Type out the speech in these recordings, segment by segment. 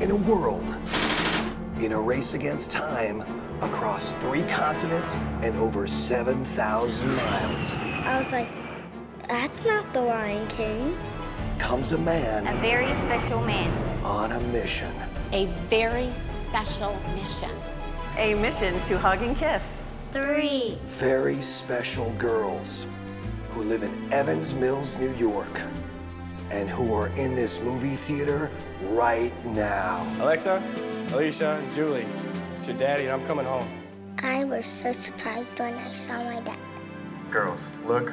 in a world in a race against time across three continents and over 7,000 miles I was like, that's not the Lion King. comes a man A very special man. on a mission. A very special mission. A mission to hug and kiss. Three. Very special girls who live in Evans Mills, New York, and who are in this movie theater right now. Alexa, Alicia, Julie, it's your daddy, and I'm coming home. I was so surprised when I saw my dad. Girls, look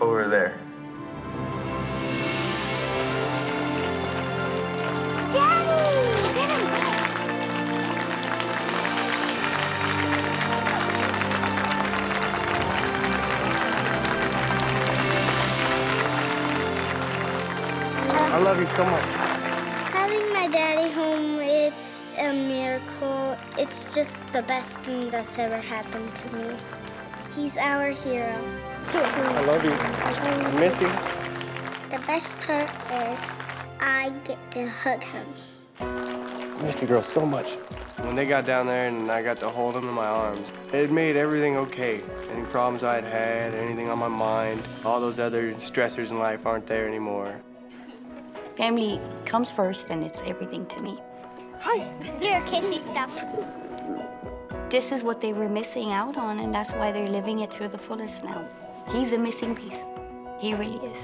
over there. I love you so much. Having my daddy home, it's a miracle. It's just the best thing that's ever happened to me. He's our hero. I love you. I miss you. The best part is I get to hug him. I missed you girls so much. When they got down there and I got to hold them in my arms, it made everything okay. Any problems I'd had, anything on my mind, all those other stressors in life aren't there anymore. Family comes first, and it's everything to me. Hi. Dear kissy stuff. This is what they were missing out on, and that's why they're living it to the fullest now. He's a missing piece. He really is.